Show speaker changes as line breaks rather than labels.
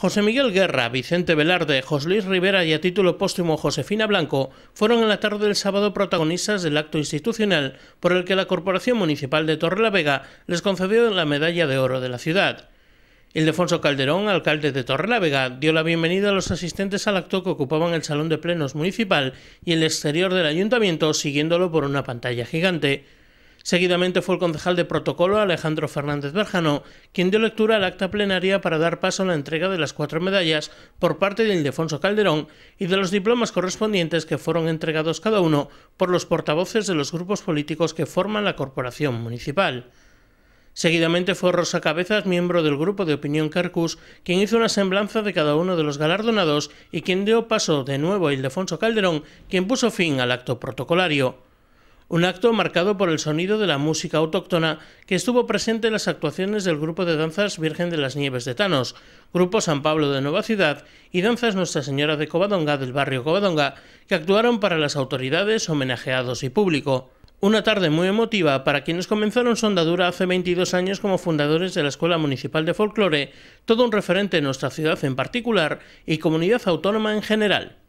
José Miguel Guerra, Vicente Velarde, José Luis Rivera y a título póstumo Josefina Blanco fueron en la tarde del sábado protagonistas del acto institucional por el que la Corporación Municipal de Torrelavega les concedió la medalla de oro de la ciudad. Ildefonso Calderón, alcalde de Torrelavega, dio la bienvenida a los asistentes al acto que ocupaban el Salón de Plenos Municipal y el exterior del ayuntamiento siguiéndolo por una pantalla gigante. Seguidamente fue el concejal de protocolo Alejandro Fernández Berjano quien dio lectura al acta plenaria para dar paso a la entrega de las cuatro medallas por parte de Ildefonso Calderón y de los diplomas correspondientes que fueron entregados cada uno por los portavoces de los grupos políticos que forman la corporación municipal. Seguidamente fue Rosa Cabezas, miembro del grupo de opinión Carcus, quien hizo una semblanza de cada uno de los galardonados y quien dio paso de nuevo a Ildefonso Calderón, quien puso fin al acto protocolario un acto marcado por el sonido de la música autóctona que estuvo presente en las actuaciones del grupo de danzas Virgen de las Nieves de Tanos, Grupo San Pablo de Nueva Ciudad y Danzas Nuestra Señora de Covadonga del barrio Covadonga, que actuaron para las autoridades, homenajeados y público. Una tarde muy emotiva para quienes comenzaron su andadura hace 22 años como fundadores de la Escuela Municipal de Folclore, todo un referente en nuestra ciudad en particular y comunidad autónoma en general.